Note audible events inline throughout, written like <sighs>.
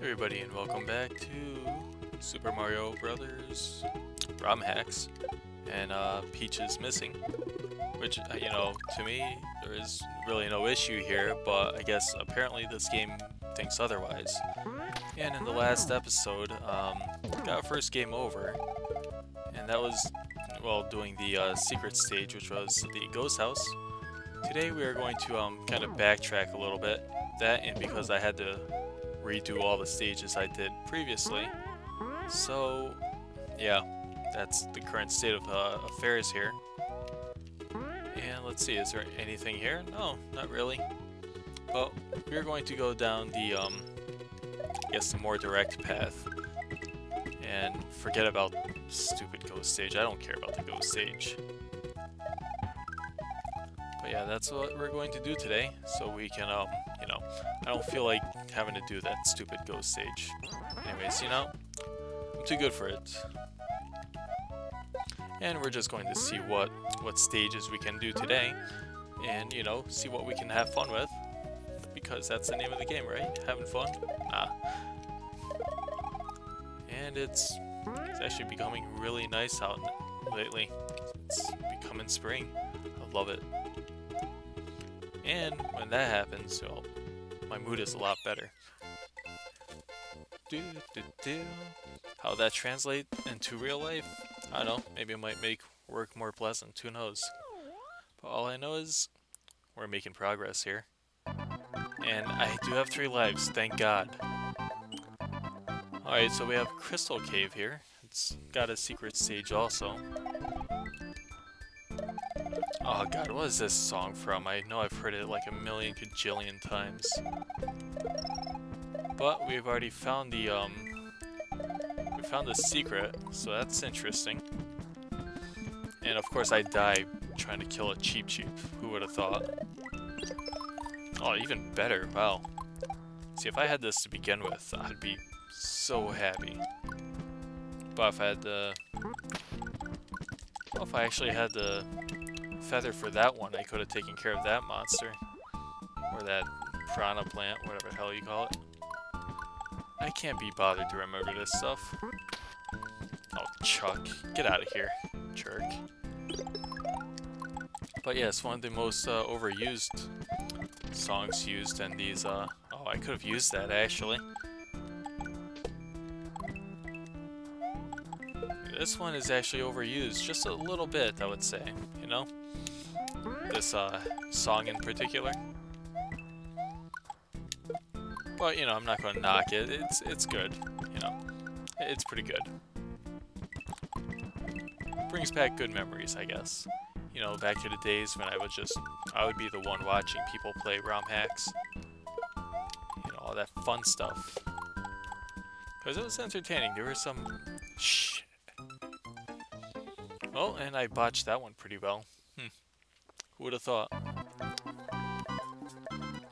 everybody, and welcome back to Super Mario Brothers ROM hacks. And uh, Peach is missing, which, uh, you know, to me, there is really no issue here, but I guess apparently this game thinks otherwise. And in the last episode, um, got first game over, and that was, well, doing the uh, secret stage, which was the ghost house. Today we are going to um, kind of backtrack a little bit, that and because I had to redo all the stages I did previously. So, yeah, that's the current state of uh, affairs here. And let's see, is there anything here? No, not really. Well, we're going to go down the, um, I guess the more direct path. And forget about stupid ghost stage. I don't care about the ghost stage. But yeah, that's what we're going to do today, so we can, um, I don't feel like having to do that stupid ghost stage. Anyways, you know, I'm too good for it. And we're just going to see what, what stages we can do today, and, you know, see what we can have fun with. Because that's the name of the game, right? Having fun? Ah. And it's, it's actually becoming really nice out lately. It's becoming spring. I love it. And when that happens, well, my mood is a lot better. How that translate into real life? I don't know. Maybe it might make work more pleasant. Who knows? But all I know is we're making progress here. And I do have three lives, thank God. Alright, so we have Crystal Cave here. It's got a secret stage also. Oh god, what is this song from? I know I've heard it like a million cajillion times. But we've already found the, um... We found the secret, so that's interesting. And of course I die trying to kill a Cheep Cheep. Who would have thought? Oh, even better, wow. See, if I had this to begin with, I'd be so happy. But if I had the... Well, if I actually had the feather for that one, I could have taken care of that monster. Or that Piranha Plant, whatever the hell you call it. I can't be bothered to remember this stuff. Oh, Chuck. Get out of here, jerk. But yes, one of the most uh, overused songs used in these, uh... Oh, I could have used that, actually. This one is actually overused, just a little bit, I would say, you know? This, uh, song in particular. But, you know, I'm not gonna knock it, it's, it's good, you know? It's pretty good. Brings back good memories, I guess you know, back to the days when I was just, I would be the one watching people play ROM hacks. You know, all that fun stuff. Because it was entertaining. There were some... Shh. Oh, and I botched that one pretty well. Who would have thought?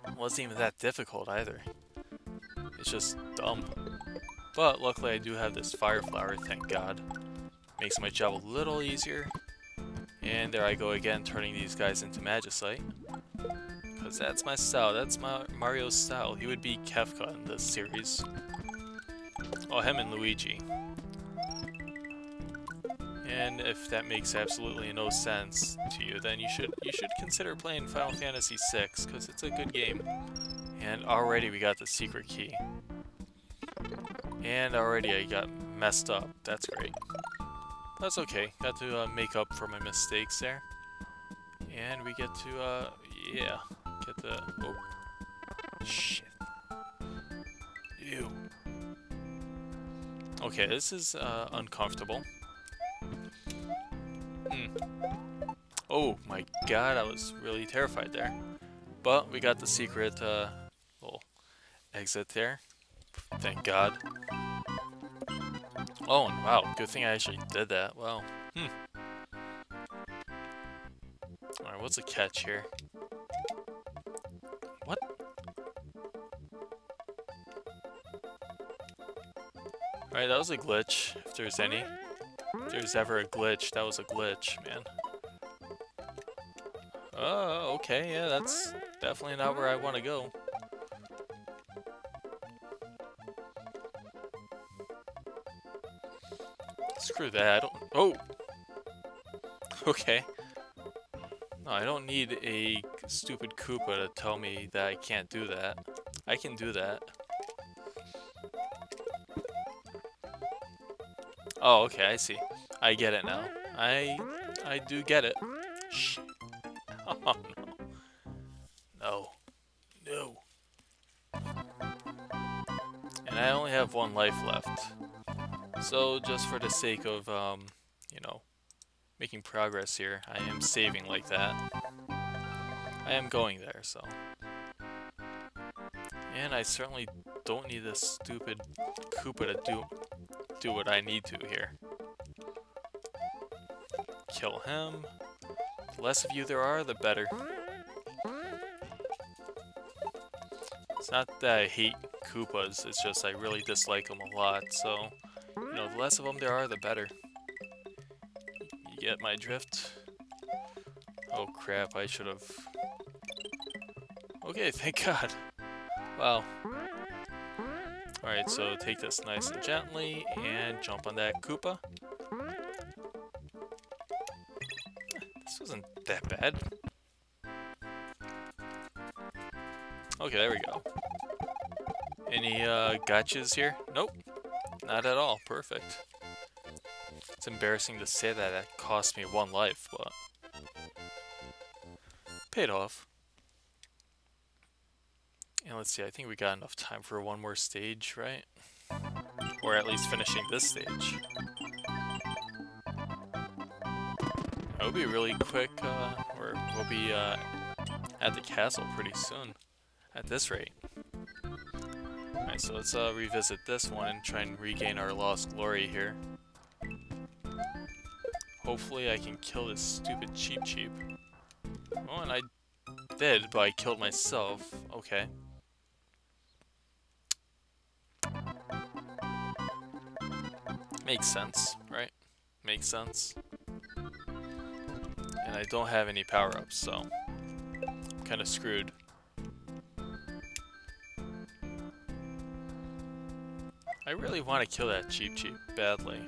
It wasn't even that difficult either. It's just dumb. But luckily I do have this fire flower, thank god. Makes my job a little easier. And there I go again, turning these guys into Magicite. Because that's my style, that's my Mario's style. He would be Kefka in this series. Oh, him and Luigi. And if that makes absolutely no sense to you, then you should you should consider playing Final Fantasy VI, because it's a good game. And already we got the secret key. And already I got messed up. That's great. That's okay. Got to uh, make up for my mistakes there. And we get to, uh, yeah, get the, oh, shit. Ew. Okay, this is, uh, uncomfortable. Oh my god, I was really terrified there. But we got the secret, uh, little exit there. Thank god. Oh, and wow. Good thing I actually did that. Wow. Hmm. Alright, what's the catch here? What? Alright, that was a glitch, if there's any. If there's ever a glitch, that was a glitch, man. Oh, okay, yeah, that's definitely not where I want to go. Screw that, I don't... Oh! <laughs> Okay. No, I don't need a stupid Koopa to tell me that I can't do that. I can do that. Oh, okay, I see. I get it now. I I do get it. Shh. Oh, <laughs> no. No. No. And I only have one life left. So, just for the sake of, um, you know, making progress here, I am saving like that. I am going there, so... And I certainly don't need this stupid Koopa to do do what I need to here. Kill him. The less of you there are, the better. It's not that I hate Koopas, it's just I really dislike them a lot, so, you know, the less of them there are, the better. You get my drift? Oh crap, I should have... Okay, <laughs> thank god. Wow. Alright, so take this nice and gently, and jump on that Koopa. Wasn't that bad. Okay, there we go. Any uh, gotchas here? Nope. Not at all. Perfect. It's embarrassing to say that that cost me one life, but... Paid off. And let's see, I think we got enough time for one more stage, right? Or at least finishing this stage. It'll be really quick, uh, or we'll be uh, at the castle pretty soon, at this rate. Alright, so let's uh, revisit this one and try and regain our lost glory here. Hopefully I can kill this stupid Cheep Cheep. Oh, and I did, but I killed myself. Okay. Makes sense, right? Makes sense. And I don't have any power-ups, so I'm kind of screwed. I really want to kill that Cheep Cheep badly.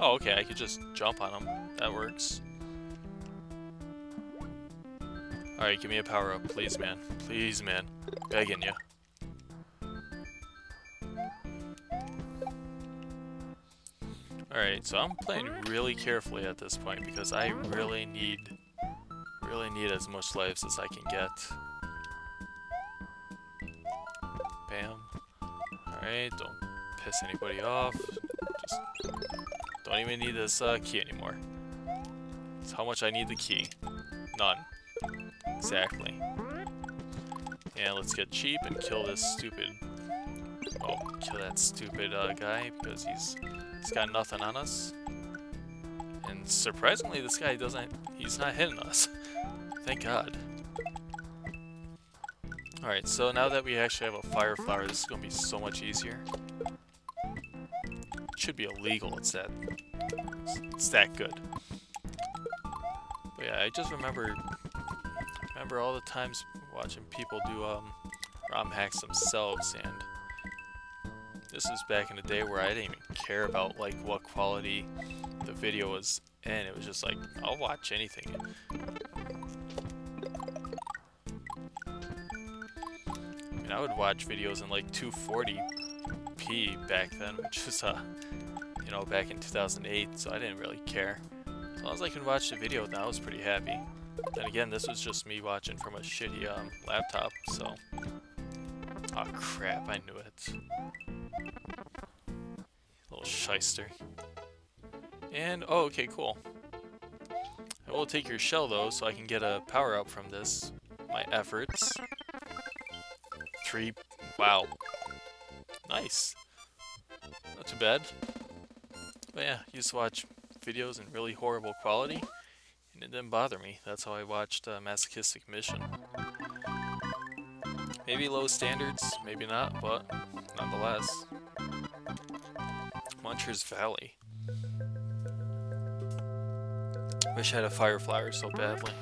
Oh, okay, I could just jump on him. That works. Alright, give me a power-up, please, man. Please, man. Begging you. Alright, so I'm playing really carefully at this point because I really need really need as much lives as I can get. Bam. Alright, don't piss anybody off. Just don't even need this uh, key anymore. That's how much I need the key. None. Exactly. And let's get cheap and kill this stupid... Oh, kill that stupid uh, guy because he's He's got nothing on us. And surprisingly, this guy doesn't, he's not hitting us. <laughs> Thank God. Alright, so now that we actually have a fire flower, this is going to be so much easier. It should be illegal, it's that, it's, that good. But yeah, I just remember, remember all the times watching people do um, ROM hacks themselves, and this was back in the day where I didn't even care about like what quality the video was in. It was just like, I'll watch anything. I mean, I would watch videos in like 240p back then, <laughs> which was, uh, you know, back in 2008, so I didn't really care. As long as I could watch the video, then I was pretty happy. Then again, this was just me watching from a shitty um, laptop, so... Oh crap, I knew it. Little shyster. And, oh, okay, cool. I will take your shell, though, so I can get a power-up from this. My efforts. Three. Wow. Nice. Not too bad. But yeah, used to watch videos in really horrible quality, and it didn't bother me. That's how I watched uh, Masochistic Mission. Maybe low standards, maybe not, but nonetheless. Muncher's Valley. Wish I had a fire flower so badly.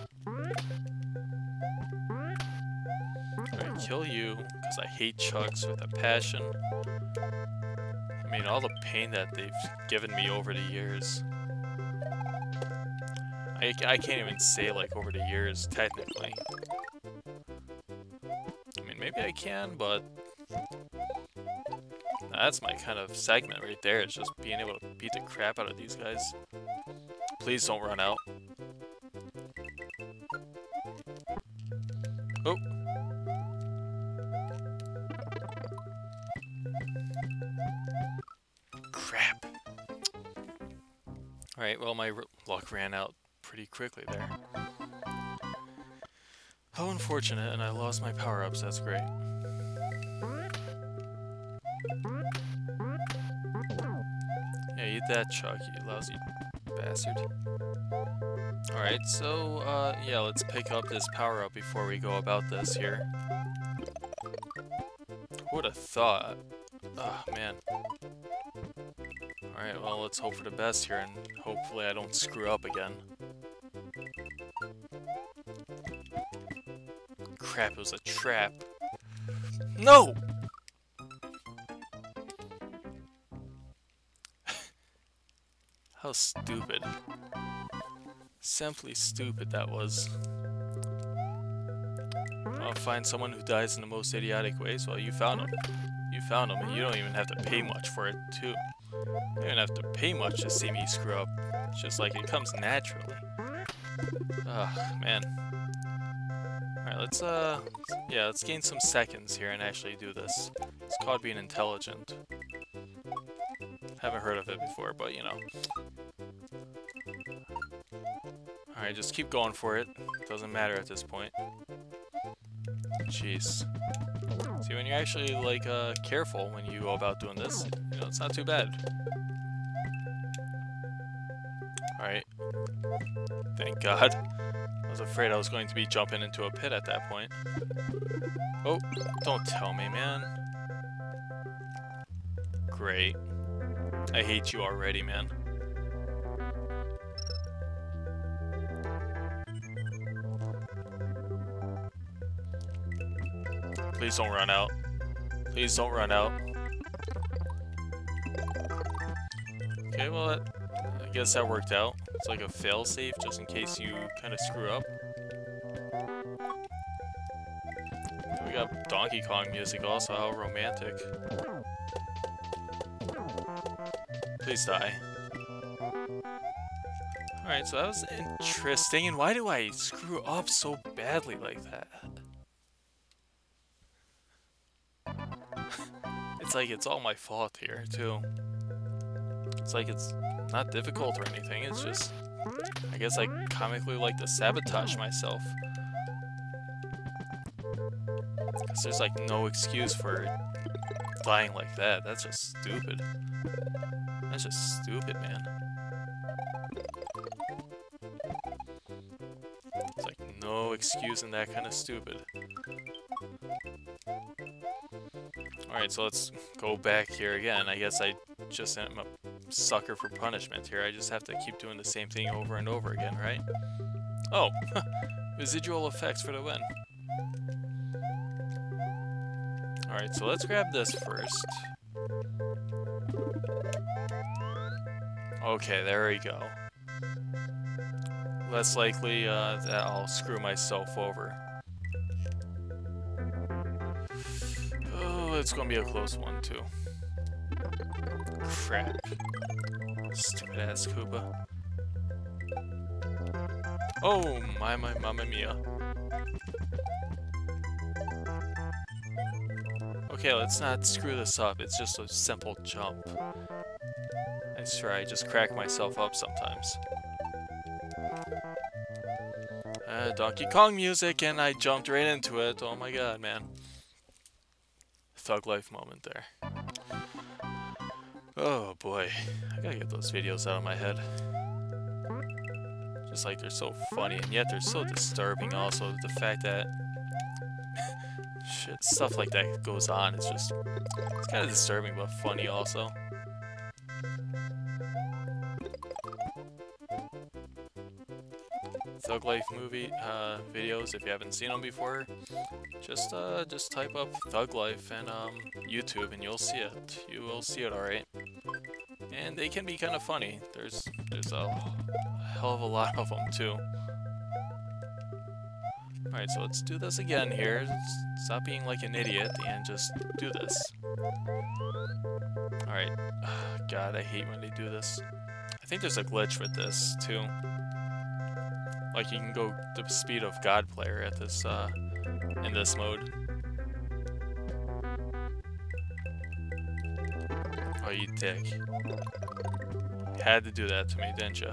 I kill you, because I hate Chucks with a passion. I mean, all the pain that they've given me over the years. I, I can't even say, like, over the years, technically. I mean, maybe I can, but... That's my kind of segment right there. It's just being able to beat the crap out of these guys. Please don't run out. Oh. Crap. Alright, well my luck ran out pretty quickly there. How unfortunate, and I lost my power-ups, that's great. That, Chuck, you lousy bastard. Alright, so, uh, yeah, let's pick up this power-up before we go about this here. Would have thought? Oh, man. Alright, well, let's hope for the best here, and hopefully I don't screw up again. Crap, it was a trap. No! How stupid. Simply stupid that was. I'll find someone who dies in the most idiotic ways. Well, you found him. You found him, and you don't even have to pay much for it, too. You don't have to pay much to see me screw up. It's just like it comes naturally. Ugh, man. Alright, let's, uh, yeah, let's gain some seconds here and actually do this. It's called being intelligent. Haven't heard of it before, but you know. Alright, just keep going for it. Doesn't matter at this point. Jeez. See, when you're actually, like, uh, careful when you go about doing this, you know, it's not too bad. Alright. Thank God. I was afraid I was going to be jumping into a pit at that point. Oh, don't tell me, man. Great. I hate you already, man. Please don't run out. Please don't run out. Okay, well, that, I guess that worked out. It's like a failsafe, just in case you kind of screw up. We got Donkey Kong music also, how romantic. Please die. Alright, so that was interesting, and why do I screw up so badly like that? <laughs> it's like it's all my fault here, too. It's like it's not difficult or anything, it's just... I guess I comically like to sabotage myself. Because there's like no excuse for dying like that, that's just stupid. That's just stupid, man. It's like no excuse in that kind of stupid. Alright, so let's go back here again. I guess I just am a sucker for punishment here. I just have to keep doing the same thing over and over again, right? Oh, <laughs> residual effects for the win. Alright, so let's grab this first. Okay, there we go. Less likely uh, that I'll screw myself over. Oh, it's gonna be a close one too. Crap. Stupid ass Koopa. Oh, my, my, mamma mia. Okay, let's not screw this up. It's just a simple jump. Swear I just crack myself up sometimes. Uh, Donkey Kong music, and I jumped right into it. Oh my god, man. Thug life moment there. Oh boy, I gotta get those videos out of my head. Just like they're so funny, and yet they're so disturbing also. The fact that <laughs> shit, stuff like that goes on, it's just, it's kind of disturbing but funny also. Thug Life movie uh, videos if you haven't seen them before. Just uh, just type up Thug Life and um, YouTube and you'll see it. You will see it, alright. And they can be kind of funny. There's there's a hell of a lot of them too. Alright, so let's do this again here. Stop being like an idiot and just do this. Alright. <sighs> God, I hate when they do this. I think there's a glitch with this, too. Like, you can go the speed of God player at this, uh, in this mode. Oh, you dick. You had to do that to me, didn't you?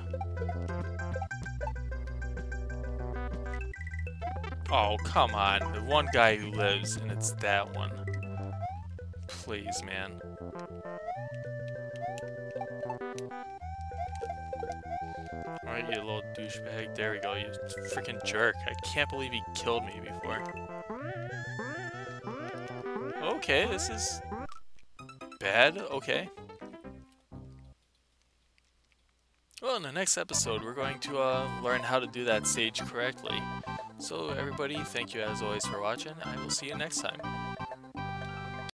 Oh, come on. The one guy who lives, and it's that one. Please, man. Alright, you little douchebag. There we go, you freaking jerk. I can't believe he killed me before. Okay, this is... bad? Okay. Well, in the next episode, we're going to uh, learn how to do that stage correctly. So everybody, thank you as always for watching. I will see you next time.